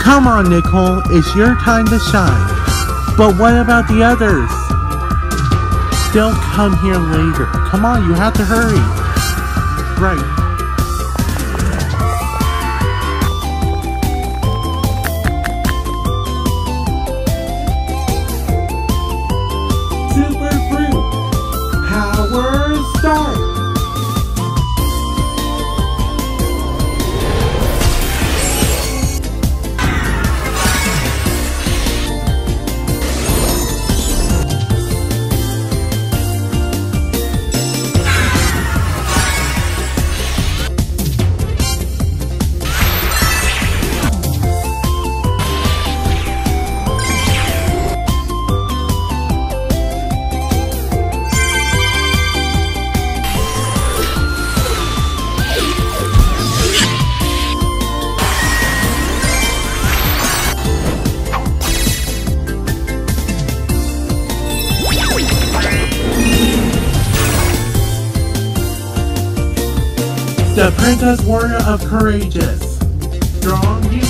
Come on, Nicole, it's your time to shine. But what about the others? They'll come here later. Come on, you have to hurry. Right. The Princess Warrior of Courageous. Strong.